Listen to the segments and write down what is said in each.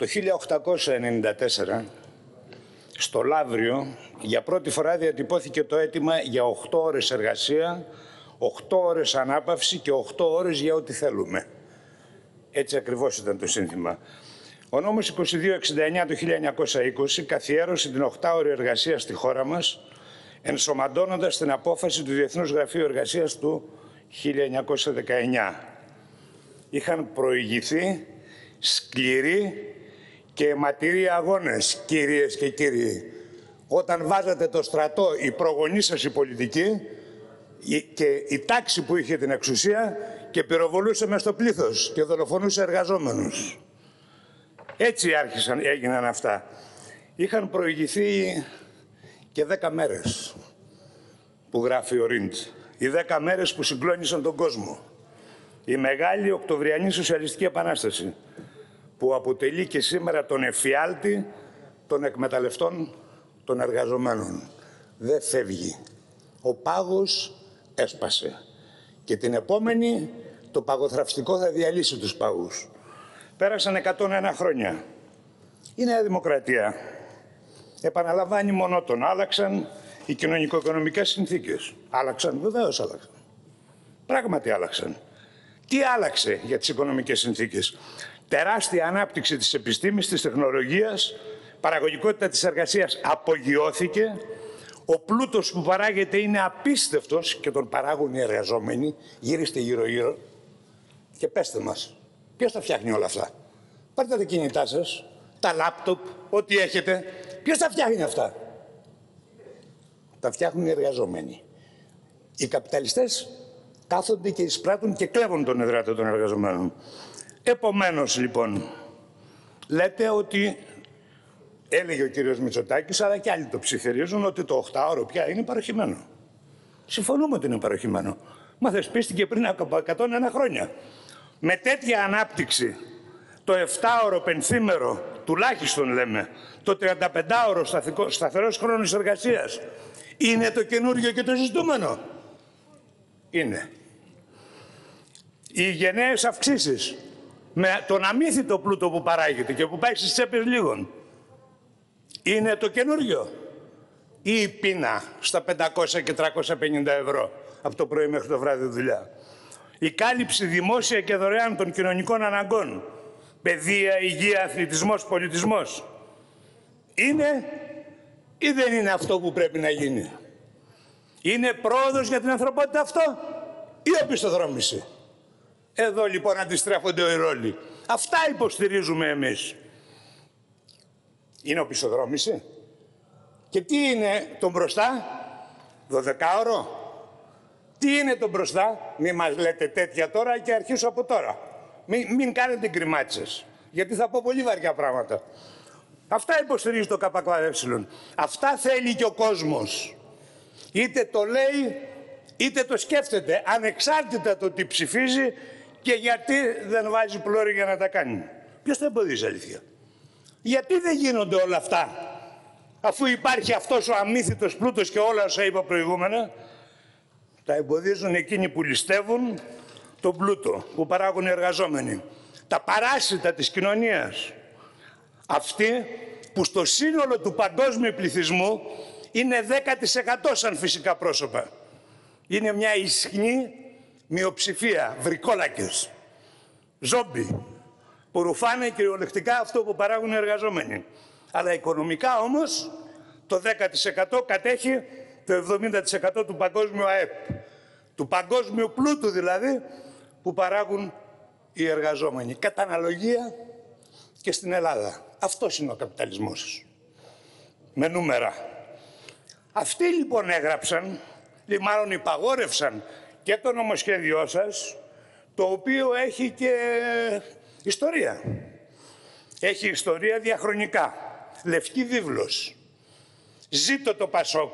Το 1894 στο Λαύριο για πρώτη φορά διατυπώθηκε το αίτημα για 8 ώρες εργασία, 8 ώρες ανάπαυση και 8 ώρες για ό,τι θέλουμε. Έτσι ακριβώς ήταν το σύνθημα. Ο νόμος 2269 του 1920 καθιέρωσε την 8ωρη εργασία στη χώρα μας, ενσωματώνοντας την απόφαση του Διεθνούς Γραφείου Εργασίας του 1919. Είχαν προηγηθεί σκληροί και αιματηροί αγώνες, κυρίες και κύριοι. Όταν βάζατε το στρατό, η προγονή σας η πολιτική και η τάξη που είχε την εξουσία και πυροβολούσε μες στο πλήθος και δολοφονούσε εργαζόμενους. Έτσι άρχισαν, έγιναν αυτά. Είχαν προηγηθεί και δέκα μέρες που γράφει ο Ρίντ. Οι δέκα μέρες που συγκλώνησαν τον κόσμο. Η μεγάλη Οκτωβριανή Σοσιαλιστική Επανάσταση που αποτελεί και σήμερα τον εφιάλτη των εκμεταλλευτών των εργαζομένων. Δεν φεύγει. Ο πάγος έσπασε. Και την επόμενη το παγοθραυστικό θα διαλύσει τους πάγους. Πέρασαν 101 χρόνια. Η Νέα Δημοκρατία επαναλαμβάνει μονότον. Άλλαξαν οι κοινωνικο-οικονομικές συνθήκες. Άλλαξαν, βεβαίως άλλαξαν. Πράγματι άλλαξαν. Τι άλλαξε για τις οικονομικές συνθήκες; Τεράστια ανάπτυξη της επιστήμης, της τεχνολογίας, παραγωγικότητα της εργασίας απογειώθηκε, ο πλούτος που παράγεται είναι απίστευτος και τον παράγουν οι εργαζόμενοι, γύριστε γύρω-γύρω και πέστε μας, ποιος τα φτιάχνει όλα αυτά; Πάρτε τα κινητά σας, τα λάπτοπ, ό,τι έχετε, ποιος τα φτιάχνει αυτά; Τα φτιάχνουν οι εργαζόμενοι. Οι καπιταλιστές κάθονται και εισπράττουν και κλέβουν τον εδράτο των εργαζομένων. Επομένως, λοιπόν, λέτε ότι έλεγε ο κύριος Μητσοτάκης, αλλά και άλλοι το ψηφιρίζουν, ότι το 8ωρο πια είναι παροχημένο. Συμφωνούμε ότι είναι παροχημένο. Μα θεσπίστηκε πριν από 101 χρόνια. Με τέτοια ανάπτυξη, το 7ωρο πενθήμερο, τουλάχιστον λέμε, το 35ωρο σταθερός χρόνος εργασίας, είναι το καινούργιο και το ζητούμενο. Είναι. Οι γενναίες αυξήσεις με τον αμύθιτο πλούτο που παράγεται και που πάει στις τσέπες λίγων. Είναι το καινούριο. Ή η πείνα στα 500 και 350 ευρώ από το πρωί μέχρι το βράδυ δουλειά. Η κάλυψη δημόσια και δωρεάν των κοινωνικών αναγκών. Παιδεία, υγεία, αθλητισμός, πολιτισμός. Είναι ή δεν είναι αυτό που πρέπει να γίνει; Είναι πρόοδος για την ανθρωπότητα αυτό ή οπισθοδρόμηση; Εδώ λοιπόν αντιστρέφονται οι ρόλοι. Αυτά υποστηρίζουμε εμείς. Είναι οπισθοδρόμηση. Και τι είναι το μπροστά, 12ωρο. Τι είναι το μπροστά, μην μας λέτε τέτοια τώρα και αρχίσω από τώρα. Μην, μην κάνετε γκριμάτσες, γιατί θα πω πολύ βαριά πράγματα. Αυτά υποστηρίζει το ΚΚΕ. Αυτά θέλει και ο κόσμος. Είτε το λέει, είτε το σκέφτεται, ανεξάρτητα το τι ψηφίζει και γιατί δεν βάζει πλώρη για να τα κάνει; Ποιος το εμποδίζει αλήθεια; Γιατί δεν γίνονται όλα αυτά; Αφού υπάρχει αυτός ο αμύθιτος πλούτος και όλα όσα είπα προηγούμενα τα εμποδίζουν εκείνοι που ληστεύουν τον πλούτο που παράγουν οι εργαζόμενοι. Τα παράσιτα της κοινωνίας. Αυτοί που στο σύνολο του παγκόσμιου πληθυσμού είναι 10% σαν φυσικά πρόσωπα. Είναι μια ισχνή μειοψηφία, βρικόλακες, ζόμπι, που ρουφάνε κυριολεκτικά αυτό που παράγουν οι εργαζόμενοι. Αλλά οικονομικά όμως το 10% κατέχει το 70% του παγκόσμιου ΑΕΠ. Του παγκόσμιου πλούτου δηλαδή που παράγουν οι εργαζόμενοι. Κατά αναλογία και στην Ελλάδα. Αυτός είναι ο καπιταλισμός. Με νούμερα. Αυτοί λοιπόν έγραψαν, ή μάλλον υπαγόρευσαν και το νομοσχέδιό σας, το οποίο έχει και ιστορία. Έχει ιστορία διαχρονικά. Λευκή βίβλος. Ζήτω το Πασόκ.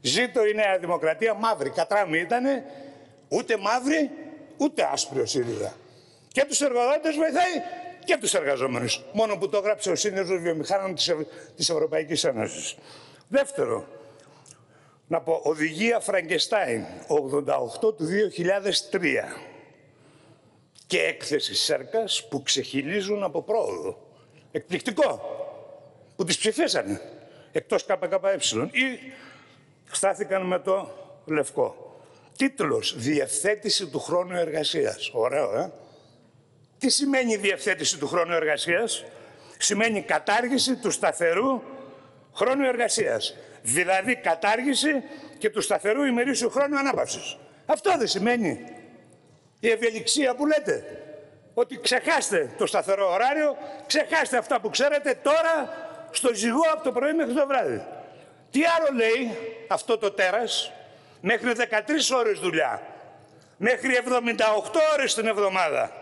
Ζήτω η Νέα Δημοκρατία μαύρη. Κατράμι ήτανε ούτε μαύρη ούτε άσπρη ο ΣΥΡΙΖΑ. Και τους εργοδότες βοηθάει και τους εργαζόμενους. Μόνο που το γράψε ο Σύνδεσμος Βιομηχάνων της, Ευ... της Ευρωπαϊκής Ένωσης. Δεύτερο, να πω, οδηγία Φραγκεστάιν, 88 του 2003 και έκθεση Σέρκας που ξεχυλίζουν από πρόοδο. Εκπληκτικό. Που τις ψηφίσανε. Εκτός ΚΚΕ. Ή στάθηκαν με το λευκό. Τίτλος «Διευθέτηση του χρόνου εργασίας». Ωραίο, ε. Τι σημαίνει διευθέτηση του χρόνου εργασίας; Σημαίνει κατάργηση του σταθερού χρόνου εργασίας. Δηλαδή κατάργηση και του σταθερού ημερήσιου χρόνου ανάπαυσης. Αυτό δεν σημαίνει η ευελιξία που λέτε. Ότι ξεχάστε το σταθερό ωράριο, ξεχάστε αυτά που ξέρετε τώρα στο ζυγό από το πρωί μέχρι το βράδυ. Τι άλλο λέει αυτό το τέρας, μέχρι 13 ώρες δουλειά, μέχρι 78 ώρες την εβδομάδα,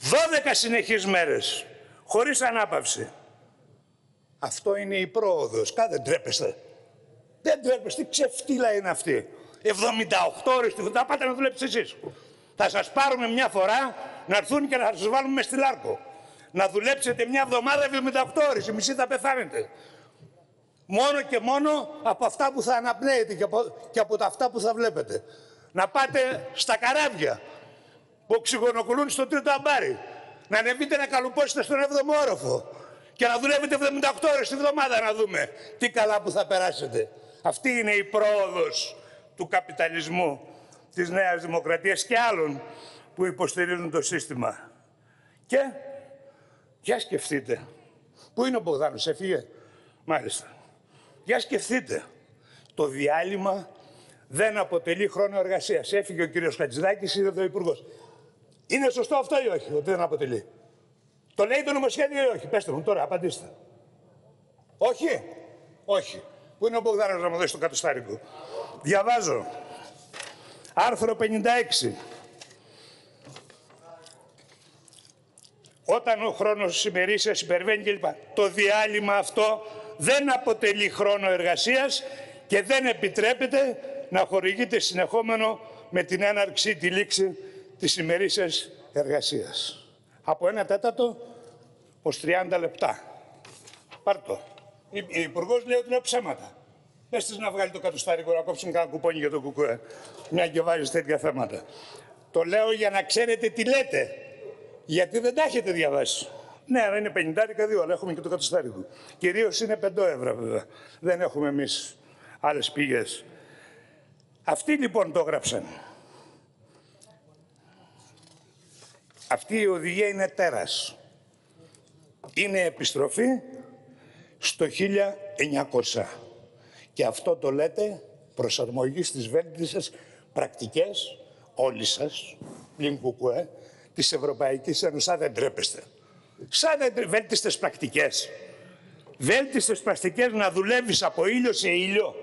12 συνεχείς μέρες, χωρίς ανάπαυση. Αυτό είναι η πρόοδος. Κάθε δεν τρέπεστε. Δεν τρέπεστε. Τι ξεφτύλα είναι αυτή. 78 ώρες τη θα πάτε να δουλέψετε εσείς. Θα σας πάρουμε μια φορά να έρθουν και να σας βάλουμε με στη Λάρκο. Να δουλέψετε μια εβδομάδα 78 ώρες. Οι μισοί θα πεθάνετε. Μόνο και μόνο από αυτά που θα αναπνέετε και από, και από τα αυτά που θα βλέπετε. Να πάτε στα καράβια που οξυγονοκολούν στο τρίτο αμπάρι. Να ανεβείτε να καλουπώσετε στον 7ο όροφο. Και να δουλεύετε 78 ώρες τη βδομάδα να δούμε τι καλά που θα περάσετε. Αυτή είναι η πρόοδος του καπιταλισμού, της Νέας Δημοκρατίας και άλλων που υποστηρίζουν το σύστημα. Και, για σκεφτείτε, πού είναι ο Μπογδάνος, έφυγε, μάλιστα. Για σκεφτείτε, το διάλειμμα δεν αποτελεί χρόνο εργασίας. Έφυγε ο κύριος Χατζηδάκης, είναι εδώ υπουργός. Είναι σωστό αυτό ή όχι, ότι δεν αποτελεί; Το λέει το νομοσχέδιο ή όχι; Πέστε μου τώρα, απαντήστε. Όχι; Όχι. Πού είναι ο Μπογδάνος να μου δώσει το κατοστάρικο; Διαβάζω. Άρθρο 56. Όταν ο χρόνος ημερήσιας υπερβαίνει κλπ. Το διάλειμμα αυτό δεν αποτελεί χρόνο εργασίας και δεν επιτρέπεται να χορηγείται συνεχόμενο με την έναρξη τη λήξη της ημερήσιας εργασίας. Από ένα τέταρτο ως 30 λεπτά. Πάρ' το. Η, η Υπουργός λέει ότι λέω ψέματα. Πες της να βγάλει το κατοστάρικο να κόψουν κανένα κουπόνι για το κουκουέ. Μια και βάζεις τέτοια θέματα. Το λέω για να ξέρετε τι λέτε. Γιατί δεν τα έχετε διαβάσει. Ναι, αλλά είναι 50 δύο, αλλά έχουμε και το κατοστάρικο. Κυρίως είναι 5 ευρώ βέβαια. Δεν έχουμε εμείς άλλες πηγές. Αυτοί λοιπόν το έγραψαν. Αυτή η οδηγία είναι τέρας. Είναι επιστροφή στο 1900. Και αυτό το λέτε προσαρμογής στις βέλτιστες πρακτικές, όλοι σας, πλην κουκουέ, της Ευρωπαϊκής Ένωσης. Σαν δεν τρέπεστε. Σαν δεν βέλτιστες πρακτικές. Βέλτιστες πρακτικές να δουλεύεις από ήλιο σε ήλιο.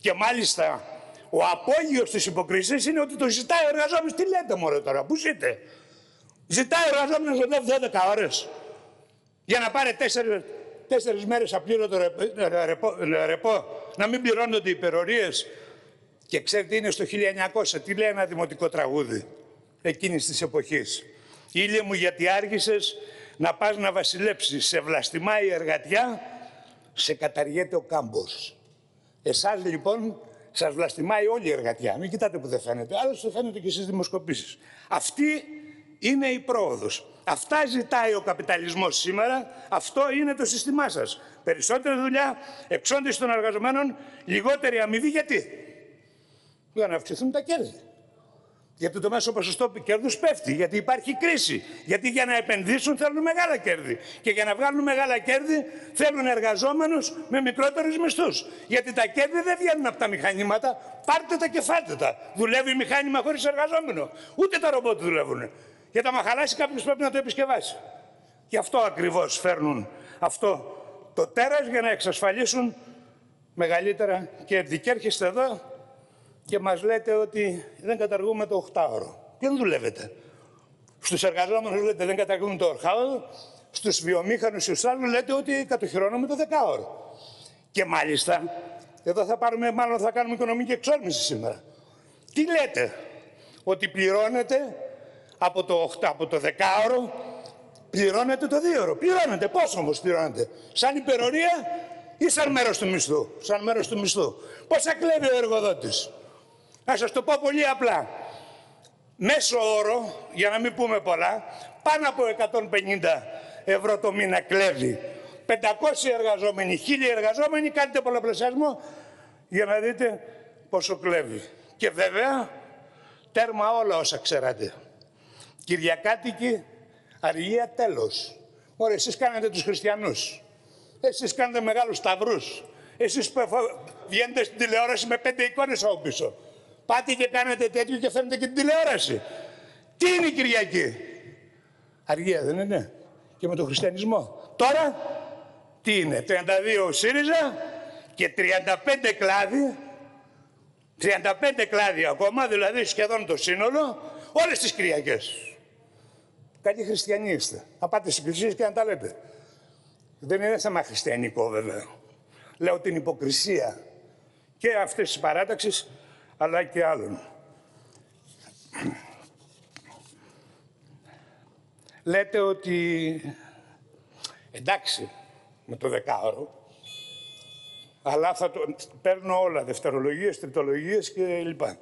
Και μάλιστα ο απόγειος της υποκρισίας είναι ότι το ζητάει ο εργαζόμενος. Τι λέτε μωρέ τώρα, πού ζείτε; Ζητάει ο εργαζόμενος να δουλεύει 12 ώρες για να πάρει 4, τέσσερις μέρες απλήρωτο ρεπό, ρεπό, να μην πληρώνονται οι υπερορίες. Και ξέρετε, είναι στο 1900. Τι λέει ένα δημοτικό τραγούδι εκείνης της εποχής; Ήλιε μου γιατί άργησες να πας να βασιλέψεις; Σε βλαστημά η εργατιά, σε καταργέται ο κάμπος. Εσάς λοιπόν σας βλαστημάει όλη η εργατιά. Μην κοιτάτε που δεν φαίνεται. Άλλωστε φαίνεται και στις δημοσκοπήσεις. Αυτή είναι η πρόοδος. Αυτά ζητάει ο καπιταλισμός σήμερα. Αυτό είναι το σύστημά σας. Περισσότερη δουλειά, εξόντιση των εργαζομένων, λιγότερη αμοιβή. Γιατί; Για να αυξηθούν τα κέρδη. Γιατί το μέσο ποσοστό κέρδους πέφτει, γιατί υπάρχει κρίση. Γιατί για να επενδύσουν θέλουν μεγάλα κέρδη. Και για να βγάλουν μεγάλα κέρδη θέλουν εργαζόμενους με μικρότερους μισθούς. Γιατί τα κέρδη δεν βγαίνουν από τα μηχανήματα. Πάρτε τα και φάτε τα. Δουλεύει μηχάνημα χωρίς εργαζόμενο. Ούτε τα ρομπότ δουλεύουν. Γιατί άμα χαλάσει κάποιο πρέπει να το επισκευάσει. Γι' αυτό ακριβώς φέρνουν αυτό το τέρας για να εξασφαλίσουν μεγαλύτερα κέρδη. Και έρχεστε εδώ και μας λέτε ότι δεν καταργούμε το 8ωρο. Και δεν δουλεύετε. Στους εργαζόμενους λέτε δεν καταργούμε το 8ωρο, στους βιομήχανους και στους άλλους λέτε ότι κατοχυρώνουμε το 10ωρο. Και μάλιστα, εδώ θα πάρουμε, μάλλον θα κάνουμε οικονομική εξόρμηση σήμερα. Τι λέτε, ότι πληρώνετε από το, 8, από το 10ωρο, πληρώνετε το 2ωρο. Πληρώνετε, πόσο όμως πληρώνετε. Σαν υπερορία ή σαν μέρος του μισθού; Σαν μέρος του μισθού. Πόσα κλέβει ο εργοδότης; Να σας το πω πολύ απλά. Μέσο όρο, για να μην πούμε πολλά, πάνω από 150 ευρώ το μήνα κλέβει. 500 εργαζόμενοι, 1000 εργαζόμενοι, κάντε πολλαπλασιασμό για να δείτε πόσο κλέβει. Και βέβαια, τέρμα όλα όσα ξέρατε. Κυριακάτικη, αργία τέλος. Ωραία, εσείς κάνετε τους χριστιανούς. Εσείς κάνετε μεγάλους σταυρούς. Εσείς που βγαίνετε στην τηλεόραση με πέντε εικόνες από πίσω. Πάτε και κάνετε τέτοιο και φαίνεται και την τηλεόραση. Τι είναι η Κυριακή; Αργία δεν είναι; Και με τον χριστιανισμό. Τώρα τι είναι. 32 ο ΣΥΡΙΖΑ και 35 κλάδι. 35 κλάδι ακόμα, δηλαδή σχεδόν το σύνολο, όλες τις Κυριακές. Κάτι χριστιανοί είστε. Να πάτε στις εκκλησίες και να τα λέτε. Δεν είναι θέμα χριστιανικό βέβαια. Λέω την υποκρισία και αυτές τις παράταξεις αλλά και άλλων. Λέτε ότι εντάξει με το δεκάωρο, αλλά θα το παίρνω όλα, δευτερολογίες, τριτολογίες και λοιπά.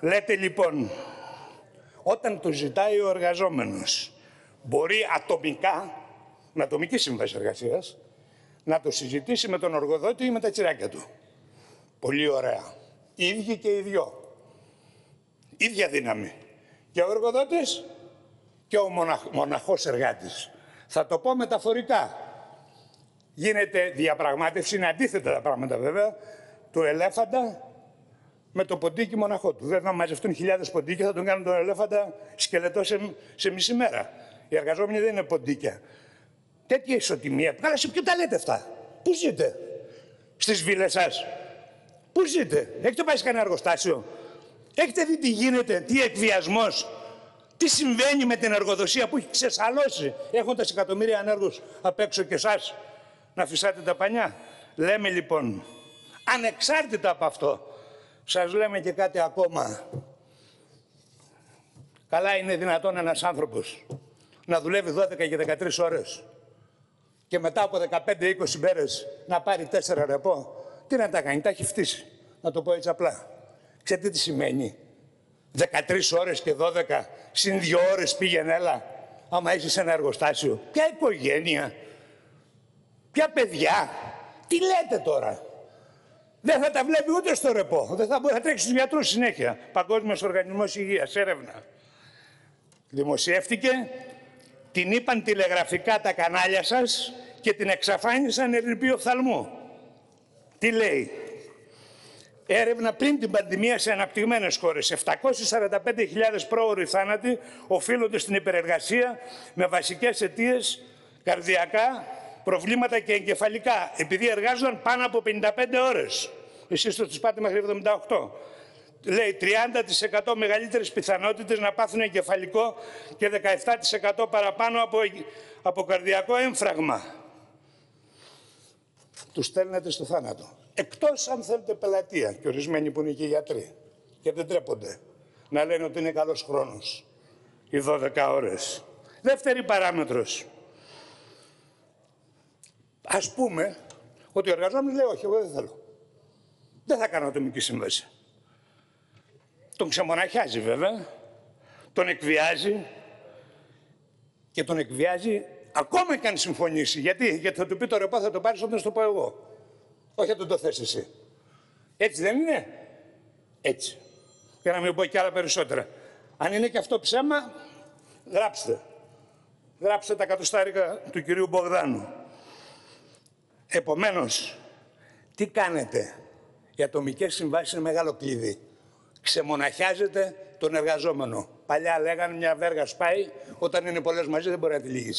Λέτε λοιπόν, όταν το ζητάει ο εργαζόμενος, μπορεί ατομικά, με ατομική σύμβαση εργασίας, να το συζητήσει με τον εργοδότη ή με τα τσιράκια του. Πολύ ωραία. Οι ίδιοι και οι δυο. Ίδια δύναμη. Και ο εργοδότης και ο μοναχ, μοναχός εργάτης. Θα το πω μεταφορικά. Γίνεται διαπραγμάτευση, είναι αντίθετα τα πράγματα βέβαια, του ελέφαντα με το ποντίκι μοναχό του. Δεν θα μαζευτούν χιλιάδες ποντίκια, θα τον κάνουν τον ελέφαντα σκελετό σε, σε μισή μέρα. Οι εργαζόμενοι δεν είναι ποντίκια. Τέτοια ισοτιμία. Καλά, σε ποιο τα λέτε αυτά; Πού ζείτε; Στις βίλες σας. Πού ζείτε; Έχετε πάει σε κανένα εργοστάσιο; Έχετε δει τι γίνεται, τι εκβιασμός. Τι συμβαίνει με την εργοδοσία που έχει ξεσαλώσει έχοντας εκατομμύρια ανέργους απ' έξω και εσάς να φυσάτε τα πανιά; Λέμε λοιπόν, ανεξάρτητα από αυτό, σας λέμε και κάτι ακόμα. Καλά είναι δυνατόν ένας άνθρωπος να δουλεύει 12 και 13 ώρες και μετά από 15-20 μέρες να πάρει 4 ρεπό. Τι να τα κάνει, τα έχει φτύσει. Να το πω έτσι απλά. Ξέρετε τι σημαίνει; 13 ώρες και 12 συν 2 ώρες πήγαινε έλα. Άμα έχεις ένα εργοστάσιο. Ποια οικογένεια; Ποια παιδιά; Τι λέτε τώρα; Δεν θα τα βλέπει ούτε στο ρεπό. Δεν θα μπορεί να τρέξει στους γιατρούς συνέχεια. Παγκόσμιος Οργανισμός Υγείας. Έρευνα. Δημοσιεύτηκε. Την είπαν τηλεγραφικά τα κανάλια σας και την εξαφάνισαν ερυπή οφθαλμού. Τι λέει; Έρευνα πριν την πανδημία σε αναπτυγμένες χώρες. 745.000 πρόωροι θάνατοι οφείλονται στην υπερεργασία με βασικές αιτίες καρδιακά, προβλήματα και εγκεφαλικά, επειδή εργάζονταν πάνω από 55 ώρες. Εσείς το τους πάτε μέχρι 78. Λέει 30% μεγαλύτερες πιθανότητες να πάθουν εγκεφαλικό και 17% παραπάνω από, από καρδιακό έμφραγμα. Τους στέλνετε στο θάνατο. Εκτός αν θέλετε πελατεία και ορισμένοι που είναι και γιατροί και δεν τρέπονται να λένε ότι είναι καλός χρόνος οι 12 ώρες. Δεύτερη παράμετρος. Ας πούμε ότι ο εργαζόμενος λέει όχι, εγώ δεν θέλω. Δεν θα κάνω ατομική σύμβαση. Τον ξεμοναχιάζει βέβαια, τον εκβιάζει και τον εκβιάζει ακόμα και αν συμφωνήσει. Γιατί, Γιατί θα του πει το ρεπό θα το πάρεις όταν το πω εγώ. Όχι να το θες εσύ. Έτσι δεν είναι; Έτσι. Για να μην πω και άλλα περισσότερα. Αν είναι και αυτό ψέμα, γράψτε. Γράψτε τα κατοστάρικα του κυρίου Μπογδάνου. Επομένως, τι κάνετε; Οι ατομικές συμβάσεις είναι μεγάλο κλειδί. Ξεμοναχιάζετε τον εργαζόμενο. Παλιά λέγανε μια βέργα σπάει, όταν είναι πολλές μαζί δεν μπορεί να τη λύγει.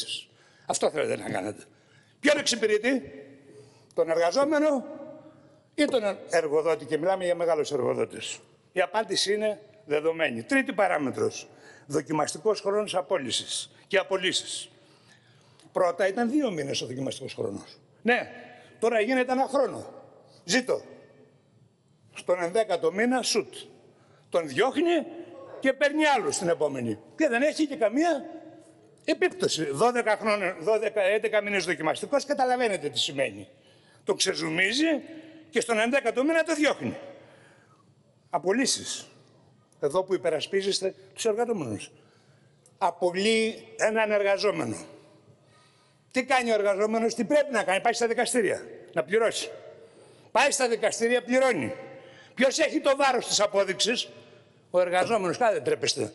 Αυτό θέλετε να κάνετε. Ποιον εξυπηρετεί, τον εργαζόμενο ή τον εργοδότη; Και μιλάμε για μεγάλους εργοδότες. Η απάντηση είναι δεδομένη. Τρίτη παράμετρος. Δοκιμαστικός χρόνος απόλυσης και απολύσεις. Πρώτα ήταν δύο μήνες ο δοκιμαστικός χρόνος. Ναι, τώρα γίνεται ένα χρόνο. Ζήτω. Στον ενδέκατο μήνα σουτ. Τον διώχνει και παίρνει άλλο στην επόμενη. Και δεν έχει και καμία επίπτωση. 12 χρόνια, 12, 11 μήνες δοκιμαστικός, καταλαβαίνετε τι σημαίνει το ξεζουμίζει και στον 11ο μήνα το διώχνει. Απολύσεις. Εδώ που υπερασπίζεστε τους εργαζόμενους. Απολύει έναν εργαζόμενο. Τι κάνει ο εργαζόμενος, τι πρέπει να κάνει, πάει στα δικαστήρια, να πληρώσει. Πάει στα δικαστήρια, πληρώνει. Ποιος έχει το βάρος της απόδειξης, ο εργαζόμενος. Κάθε δεν τρέπεστε.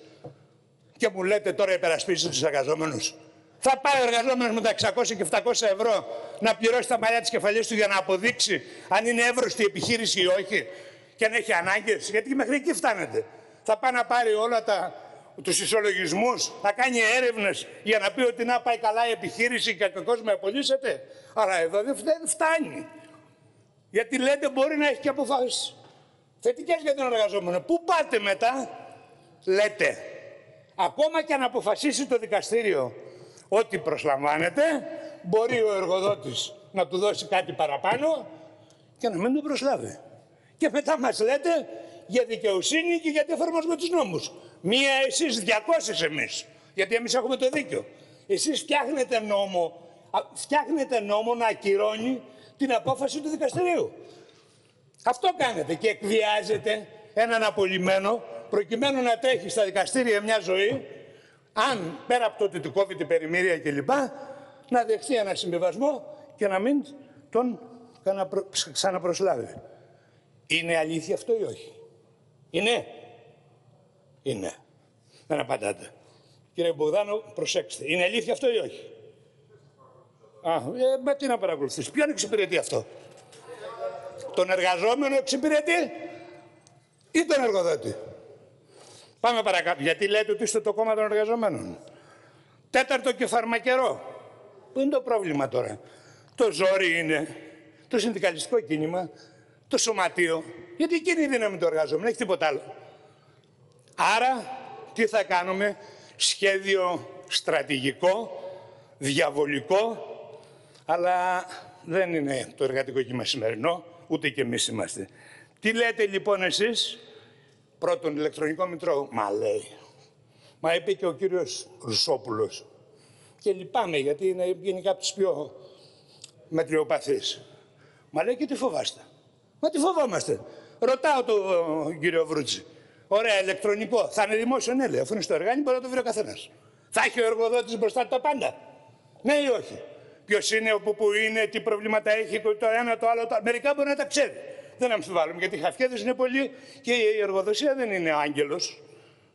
Και μου λέτε τώρα υπερασπίζετε τους εργαζόμενους. Θα πάει ο εργαζόμενος με τα 600 και 700 ευρώ να πληρώσει τα μαλλιά της κεφαλής του για να αποδείξει αν είναι εύρωστη η επιχείρηση ή όχι και αν έχει ανάγκες. Γιατί μέχρι εκεί φτάνετε. Θα πάει να πάρει όλα τα, τους ισολογισμούς, θα κάνει έρευνες για να πει ότι να πάει καλά η επιχείρηση και κακώ με απολύσετε. Αλλά εδώ δεν φτάνει. Γιατί λέτε μπορεί να έχει και αποφάσεις θετικές για τον εργαζόμενο. Πού πάτε μετά, λέτε, ακόμα και αν αποφασίσει το δικαστήριο ότι προσλαμβάνεται, μπορεί ο εργοδότης να του δώσει κάτι παραπάνω και να μην το προσλάβει. Και μετά μας λέτε για δικαιοσύνη και γιατί εφαρμόζουμε τους νόμους. Μία εσείς, 200 εμείς, γιατί εμείς έχουμε το δίκιο. Εσείς φτιάχνετε νόμο, φτιάχνετε νόμο να ακυρώνει την απόφαση του δικαστηρίου. Αυτό κάνετε και εκβιάζετε έναν απολυμμένο προκειμένου να τρέχει στα δικαστήρια μια ζωή αν πέρα από το ότι του κόβει την περιμήρια κλπ. να δεχθεί ένα συμβιβασμό και να μην τον ξαναπροσλάβει. Είναι αλήθεια αυτό ή όχι; Είναι. Είναι. Δεν απαντάτε. Κύριε Μπογδάνο, προσέξτε. Είναι αλήθεια αυτό ή όχι; Α, ε, με τι να παρακολουθήσει. Ποιον εξυπηρετεί αυτό; Τον εργαζόμενο εξυπηρετεί ή τον εργοδότη; Πάμε παρακάτω. Γιατί λέτε ότι είστε το κόμμα των εργαζομένων; Τέταρτο και φαρμακερό. Πού είναι το πρόβλημα τώρα; Το ζόρι είναι το συνδικαλιστικό κίνημα, το σωματείο. Γιατί εκείνη η δύναμη του εργαζόμενου, έχει τίποτα άλλο. Άρα, τι θα κάνουμε, σχέδιο στρατηγικό, διαβολικό, αλλά δεν είναι το εργατικό κύμα σημερινό, ούτε και εμείς είμαστε. Τι λέτε λοιπόν εσείς, πρώτον ηλεκτρονικό μητρό. Μα λέει. Μα είπε και ο κύριος Ρουσόπουλος. Και λυπάμαι γιατί είναι γενικά από τους πιο μετριοπαθείς. Μα λέει και τι φοβάστε; Μα τι φοβόμαστε; Ρωτάω τον κύριο Βρούτση. Ωραία, ηλεκτρονικό. Θα είναι δημόσιο, ναι, λέει. Αφού είναι στο εργάνι, μπορεί να το βρει ο καθένας. Θα έχει ο εργοδότης μπροστά του τα πάντα. Ναι ή όχι; Ποιος είναι, όπου που είναι, τι προβλήματα έχει, το ένα, το άλλο. Το... Μερικά μπορεί να τα ξέρει. Δεν αμφιβάλλουμε γιατί οι χαφιέδες είναι πολλοί και η εργοδοσία δεν είναι άγγελος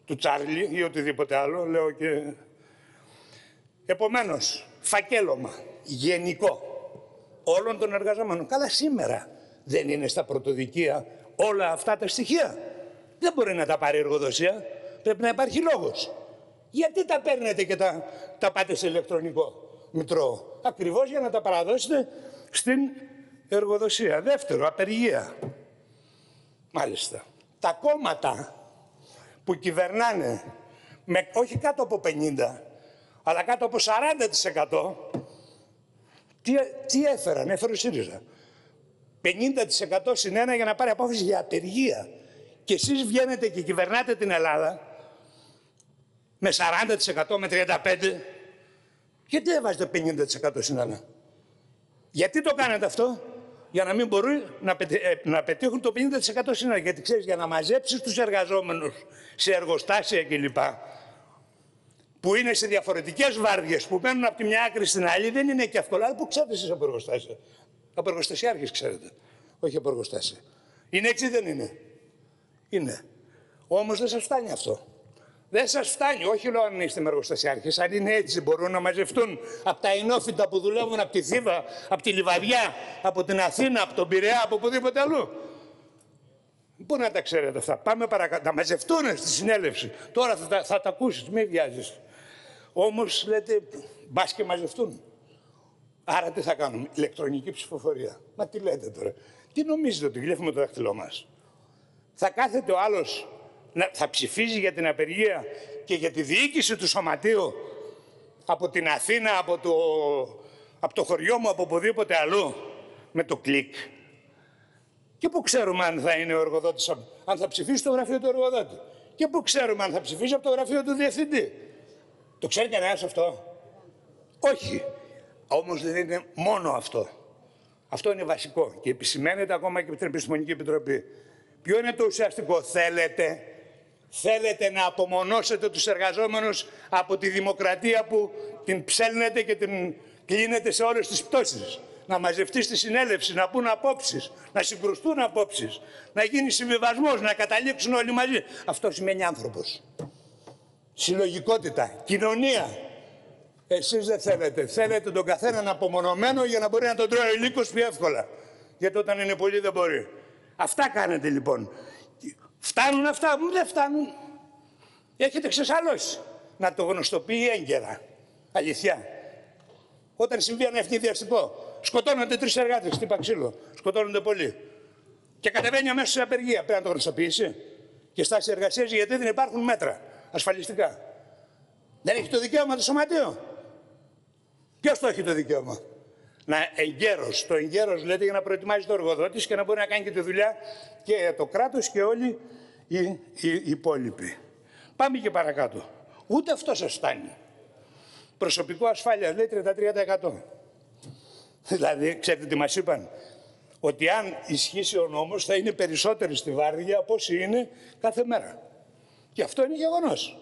του Τσάρλι ή οτιδήποτε άλλο. Λέω και. Επομένως, φακέλωμα γενικό όλων των εργαζομένων. Καλά, σήμερα δεν είναι στα πρωτοδικεία όλα αυτά τα στοιχεία. Δεν μπορεί να τα πάρει η εργοδοσία. Πρέπει να υπάρχει λόγος. Γιατί τα παίρνετε και τα, τα πάτε σε ηλεκτρονικό μητρό; Ακριβώς για να τα παραδώσετε στην εργοδοσία. Δεύτερο, απεργία. Μάλιστα. Τα κόμματα που κυβερνάνε με όχι κάτω από 50, αλλά κάτω από 40% τι, τι έφεραν, έφερε ο ΣΥΡΙΖΑ. 50% συν ένα για να πάρει απόφαση για απεργία. Και εσείς βγαίνετε και κυβερνάτε την Ελλάδα με 40% με 35%. Γιατί δεν βάζετε 50% συν ένα. Γιατί το κάνετε αυτό; Για να μην μπορούν να, ε, να πετύχουν το 50% σύνορα. Γιατί ξέρεις, για να μαζέψεις τους εργαζόμενους σε εργοστάσια κλπ. που είναι σε διαφορετικές βάρδιες, που μένουν από τη μια άκρη στην άλλη, δεν είναι και εύκολο. Αλλά που ξέρετε εσείς από εργοστάσια; Από εργοστασιάρχες ξέρετε. Όχι από εργοστάσια. Είναι έτσι δεν είναι; Είναι. Όμως δεν σας φτάνει αυτό. Δεν σας φτάνει, όχι λέω αν είστε μεργοστασιάρχες. Αν είναι έτσι, μπορούν να μαζευτούν από τα ενόφυτα που δουλεύουν από τη Θήβα, από τη Λιβαδιά, από την Αθήνα, από τον Πειραιά, από οπουδήποτε αλλού. Πού να τα ξέρετε αυτά. Πάμε παρακάτω. Να μαζευτούν στη συνέλευση. Τώρα θα τα, θα τα ακούσεις, μην βιάζεις. Όμως λέτε, μπας και μαζευτούν. Άρα τι θα κάνουμε, ηλεκτρονική ψηφοφορία. Μα τι λέτε τώρα. Τι νομίζετε ότι γλέφουμε το δάχτυλό μας; Θα κάθεται ο άλλος θα ψηφίζει για την απεργία και για τη διοίκηση του σωματείου από την Αθήνα, από το, από το χωριό μου, από οπουδήποτε αλλού, με το κλικ. Και πού ξέρουμε αν θα είναι ο εργοδότης, αν θα ψηφίσει το γραφείο του εργοδότη. Και πού ξέρουμε αν θα ψηφίσει από το γραφείο του διευθυντή. Το ξέρει κανένας αυτό; Όχι. Όμως δεν είναι μόνο αυτό. Αυτό είναι βασικό και επισημαίνεται ακόμα και από την Επιστημονική Επιτροπή. Ποιο είναι το ουσιαστικό; Θέλετε Θέλετε να απομονώσετε τους εργαζόμενους από τη δημοκρατία που την ψέλνετε και την Κλείνεται σε όλες τις πτώσεις; Να μαζευτείς στη συνέλευση, να πούν απόψεις, να συγκρουστούν απόψεις, να γίνει συμβιβασμός, να καταλήξουν όλοι μαζί. Αυτός σημαίνει άνθρωπος. Συλλογικότητα, κοινωνία. Εσείς δεν θέλετε. Θέλετε τον καθέναν απομονωμένο για να μπορεί να τον τρώει ο λύκος πιο εύκολα. Γιατί όταν είναι πολύ δεν μπορεί. Αυτά κάνετε λοιπόν. Φτάνουν αυτά, μου δεν φτάνουν. Έχετε ξεσαλώσει. Να το γνωστοποιεί έγκαιρα. Αλήθεια. Όταν συμβεί ένα ευνηδιαστικό, σκοτώνονται τρεις εργάτες, χτύπα ξύλο. Σκοτώνονται πολλοί. Και κατεβαίνει αμέσως σε απεργία. Πρέπει να το γνωστοποιήσει. Και στάσει εργασίας γιατί δεν υπάρχουν μέτρα ασφαλιστικά. Δεν έχει το δικαίωμα το σωματείο. Ποιος το έχει το δικαίωμα; Να εγκαίρως. Το εγκαίρως λέτε για να προετοιμάζεις το εργοδότης και να μπορεί να κάνει και τη δουλειά και το κράτος και όλοι οι, οι, οι υπόλοιποι. Πάμε και παρακάτω. Ούτε αυτός σας φτάνει. Προσωπικό ασφάλειας λέει 33%. Δηλαδή, ξέρετε τι μας είπαν; Ότι αν ισχύσει ο νόμος θα είναι περισσότεροι στη Βάρδια από όσοι είναι κάθε μέρα. Και αυτό είναι γεγονός.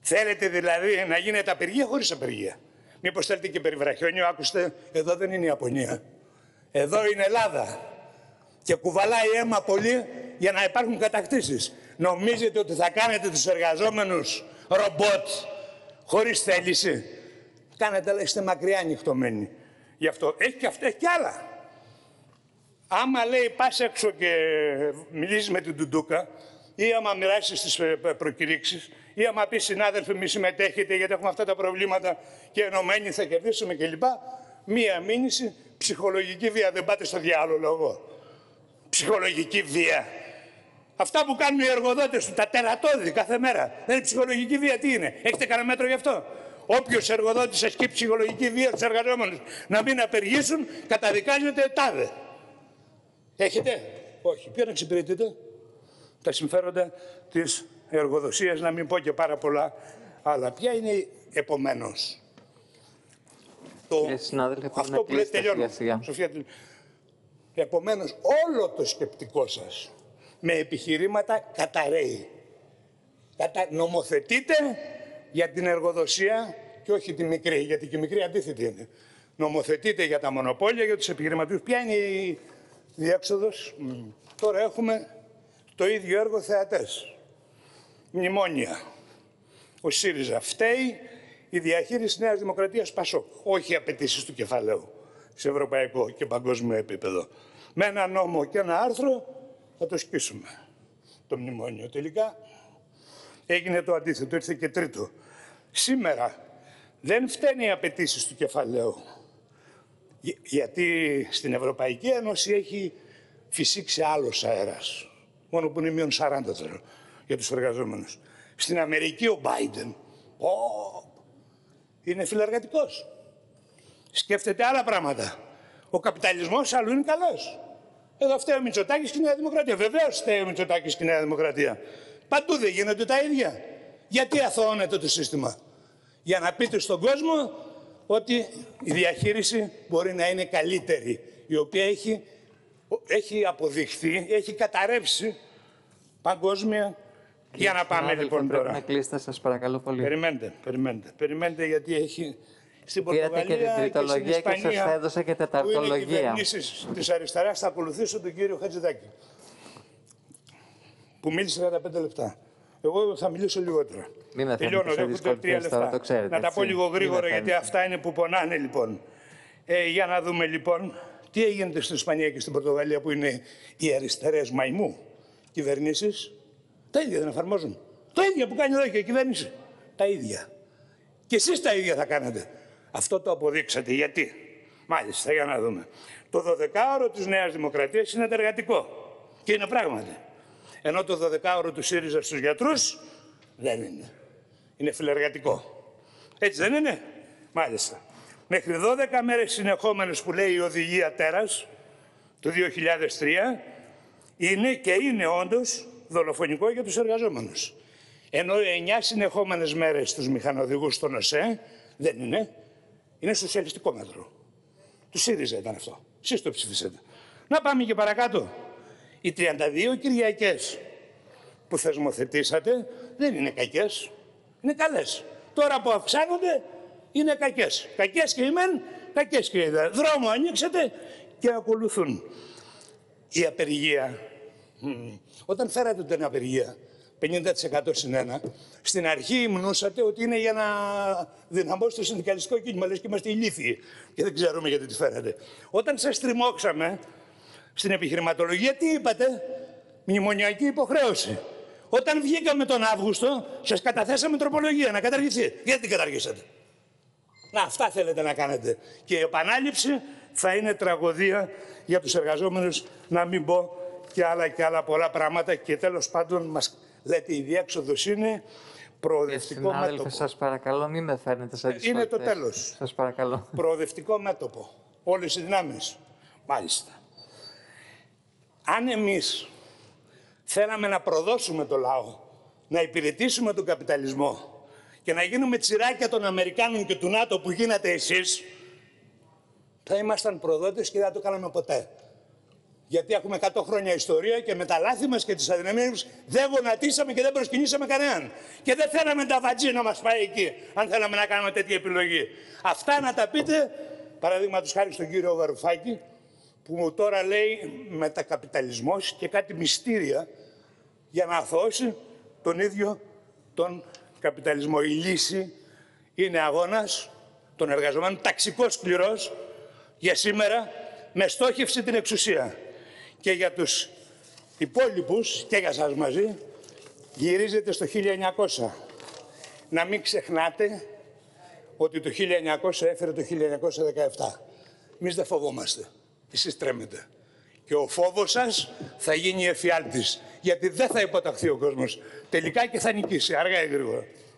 Θέλετε δηλαδή να γίνεται απεργία χωρίς απεργία. Μήπως θέλετε και περιβραχιόνιο, άκουστε, εδώ δεν είναι η Ιαπωνία. Εδώ είναι Ελλάδα. Και κουβαλάει αίμα πολύ για να υπάρχουν κατακτήσεις. Νομίζετε ότι θα κάνετε τους εργαζόμενους ρομπότ χωρίς θέληση; Κάνετε, αλλά είστε μακριά ανοιχτωμένοι. Γι' αυτό έχει και αυτό, έχει και άλλα. Άμα λέει πας έξω και μιλήσεις με την Τουντούκα ή άμα μοιράσεις τις ε, προκηρύξεις ή άμα πεις συνάδελφοι μη συμμετέχετε γιατί έχουμε αυτά τα προβλήματα και ενωμένοι θα κερδίσουμε κλπ. Μία μήνυση, ψυχολογική βία. Δεν πάτε στο διάλογο. Ψυχολογική βία. Αυτά που κάνουν οι εργοδότες του, τα τερατώδη κάθε μέρα. Δεν είναι ψυχολογική βία, τι είναι. Έχετε κανένα μέτρο γι' αυτό; Όποιος εργοδότης ασκεί ψυχολογική βία στους εργαζόμενους να μην απεργήσουν, καταδικάζεται τάδε. Έχετε; Όχι. Ποιο να εξυπηρετείτε; Τα συμφέροντα της εργοδοσίας, να μην πω και πάρα πολλά άλλα. Ποια είναι επομένως. Το... αυτό που λέτε τελειώνω. Σοφία, επομένως όλο το σκεπτικό σας με επιχειρήματα καταραίει. Κατα... Νομοθετείτε για την εργοδοσία και όχι τη μικρή, γιατί και η μικρή αντίθετη είναι. Νομοθετείτε για τα μονοπόλια, για τους επιχειρηματίες. Ποια είναι η διέξοδος; Τώρα έχουμε το ίδιο έργο θεατές. Μνημόνια. Ο ΣΥΡΙΖΑ φταίει η διαχείριση Νέας Δημοκρατίας Πασόκ. Όχι οι απαιτήσεις του κεφαλαίου σε ευρωπαϊκό και παγκόσμιο επίπεδο. Με ένα νόμο και ένα άρθρο θα το σκίσουμε το μνημόνιο. Τελικά έγινε το αντίθετο, ήρθε και τρίτο. Σήμερα δεν φταίνει οι απαιτήσεις του κεφαλαίου. Γιατί στην Ευρωπαϊκή Ένωση έχει φυσήξει άλλος αέρας. Μόνο που είναι μείον 40 τώρα για τους εργαζόμενους. Στην Αμερική ο Biden είναι φιλεργατικός. Σκέφτεται άλλα πράγματα. Ο καπιταλισμός αλλού είναι καλός. Εδώ φταίει ο Μητσοτάκης και η Νέα Δημοκρατία. Βεβαίως φταίει ο Μητσοτάκης και η Νέα Δημοκρατία. Παντού δεν γίνονται τα ίδια. Γιατί αθωώνεται το σύστημα; Για να πείτε στον κόσμο ότι η διαχείριση μπορεί να είναι καλύτερη. Η οποία έχει, έχει αποδειχθεί, έχει καταρρεύσει παγκόσμια. Για να πάμε λοιπόν τώρα. Να κλείσετε σας παρακαλώ πολύ. Περιμένετε, περιμένετε. Περιμένετε γιατί έχει στην Πορτογαλία και, την τριτολογία και, και σας έδωσα και τεταρτολογία. Που είναι κυβερνήσεις της αριστεράς θα ακολουθήσουν τον κύριο Χατζηδάκη. Που μίλησε 45 λεπτά. Εγώ θα μιλήσω λιγότερα. Μην με Τελειώνω, δεν έχω τρία λεπτά. Το ξέρετε, να τα πω λίγο γρήγορα γιατί αυτά είναι που πονάνε λοιπόν. Ε, για να δούμε λοιπόν τι έγινε στην Ισπανία και στην Πορτογαλία που είναι οι αριστερές μαϊμού κυβερνήσεις. Τα ίδια δεν εφαρμόζουν. Τα ίδια που κάνει εδώ και η κυβέρνηση. Τα ίδια. Και εσείς τα ίδια θα κάνετε. Αυτό το αποδείξατε. Γιατί; Μάλιστα, για να δούμε. Το 12ωρο της Νέας Δημοκρατίας είναι εργατικό. Και είναι πράγματι. Ενώ το 12ωρο του ΣΥΡΙΖΑ στους γιατρούς δεν είναι. Είναι φιλεργατικό. Έτσι δεν είναι; Μάλιστα. Μέχρι 12 μέρες συνεχόμενες που λέει η οδηγία τέρας του 2003 είναι και είναι όντως δολοφονικό για τους εργαζόμενους. Ενώ 9 συνεχόμενες μέρες στους μηχανοδηγούς στον ΟΣΕ δεν είναι. Είναι σοσιαλιστικό μέτρο. Τους ΣΥΡΙΖΑ ήταν αυτό. Εσείς το ψηφίσατε. Να πάμε και παρακάτω. Οι 32 Κυριακές που θεσμοθετήσατε δεν είναι κακές. Είναι καλές. Τώρα που αυξάνονται είναι κακές. Κακές και οι μεν, κακές και οι δε. Δρόμο ανοίξετε και ακολουθούν. Η απεργία. Όταν φέρατε την απεργία, 50% συν ένα, στην αρχή υμνούσατε ότι είναι για να δυναμώσει το συνδικαλιστικό κίνημα. Λες και είμαστε ηλίθιοι και δεν ξέρουμε γιατί τη φέρατε. Όταν σας τριμώξαμε στην επιχειρηματολογία, τι είπατε, μνημονιακή υποχρέωση. Όταν βγήκαμε τον Αύγουστο, σας καταθέσαμε τροπολογία να καταργηθεί. Γιατί την καταργήσατε; Να, αυτά θέλετε να κάνετε. Και η επανάληψη θα είναι τραγωδία για τους εργαζόμενους, να μην πω και άλλα και άλλα πολλά πράγματα. Και τέλος πάντων μας λέτε η διέξοδος είναι προοδευτικό μέτωπο. σας παρακαλώ μην με φέρνετε σαν τις Είναι το τέλος. Σας παρακαλώ. Προοδευτικό μέτωπο. Όλες οι δυνάμεις. Μάλιστα. Αν εμείς θέλαμε να προδώσουμε το λαό, να υπηρετήσουμε τον καπιταλισμό, και να γίνουμε τσιράκια των Αμερικάνων και του ΝΑΤΟ που γίνατε εσείς, θα ήμασταν προδότες και δεν το κάναμε ποτέ. Γιατί έχουμε 100 χρόνια ιστορία και με τα λάθη μας και τις αδυναμίες μας δεν γονατίσαμε και δεν προσκυνήσαμε κανέναν. Και δεν θέλαμε τα βατζή να μας πάει εκεί, αν θέλαμε να κάνουμε τέτοια επιλογή. Αυτά να τα πείτε, παραδείγματος χάρη στον κύριο Βαρουφάκη, που μου τώρα λέει μετακαπιταλισμός και κάτι μυστήρια για να αθώσει τον ίδιο τον καπιταλισμό. Η λύση είναι αγώνας των εργαζομένων, ταξικός σκληρός, για σήμερα, με στόχευση την εξουσία. Και για τους υπόλοιπους, και για σας μαζί, γυρίζεται στο 1900. Να μην ξεχνάτε ότι το 1900 έφερε το 1917. Εμείς δεν φοβόμαστε. Εσείς τρέμετε. Και ο φόβος σας θα γίνει εφιάλτης. Γιατί δεν θα υποταχθεί ο κόσμος τελικά και θα νικήσει, αργά ή γρήγορα.